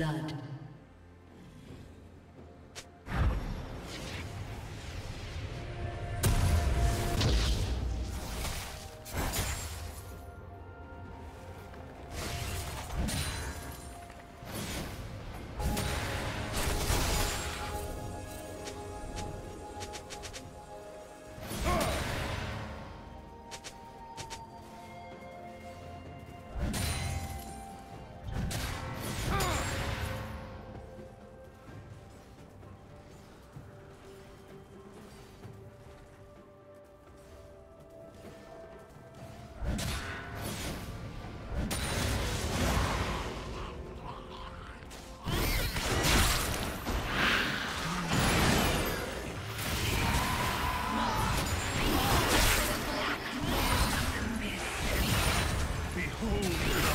Blood.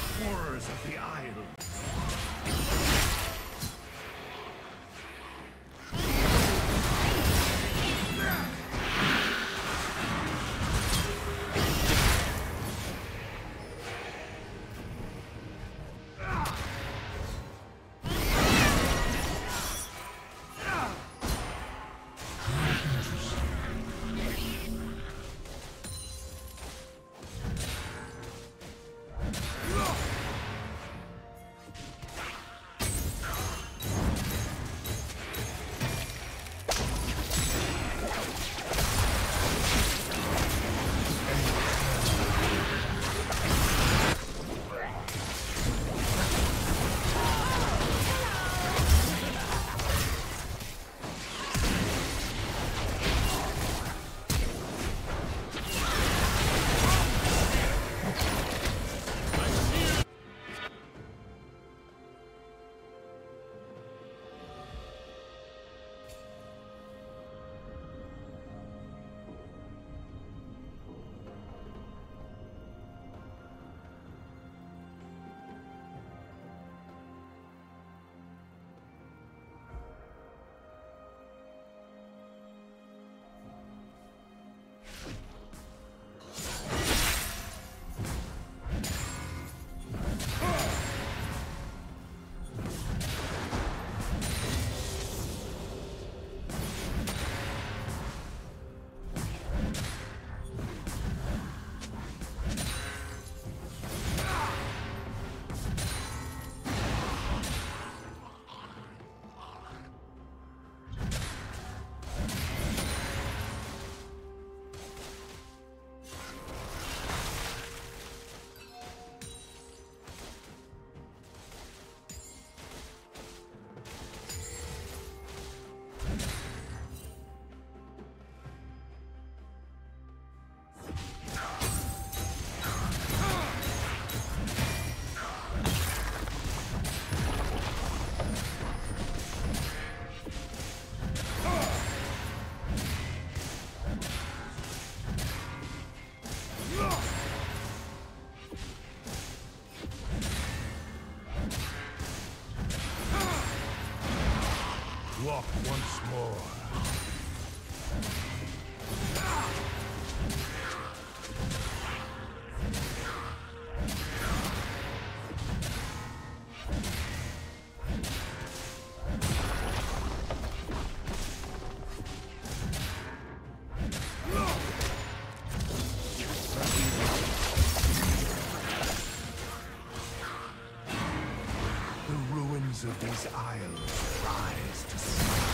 First the Walk Hawk 1 Kings of these isles rise to smite.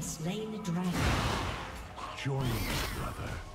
Has slain the dragon. Join me, brother.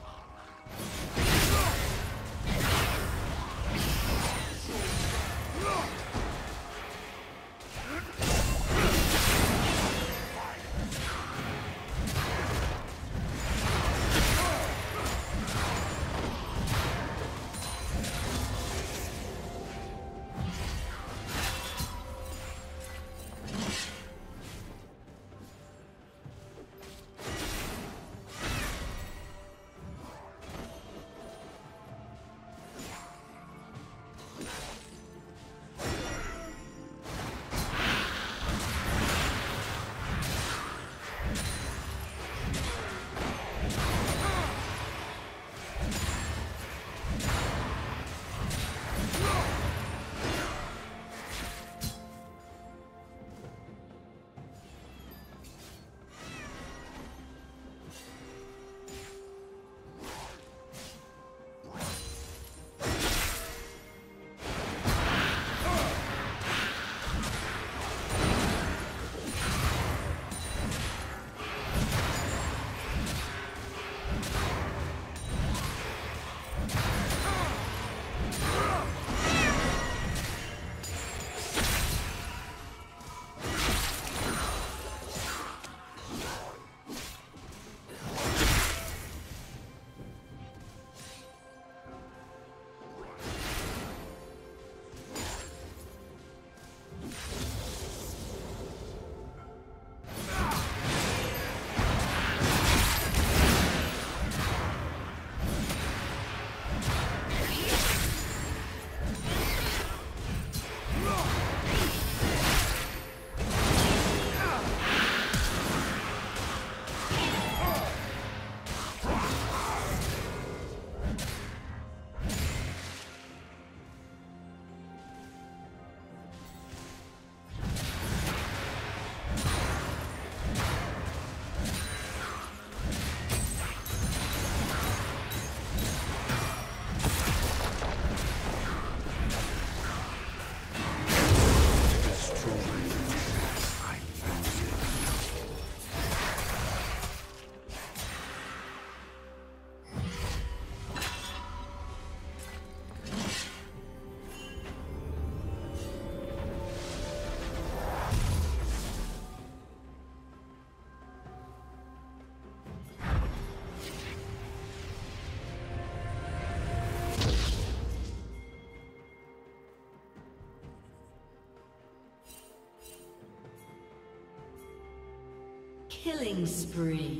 Killing spree.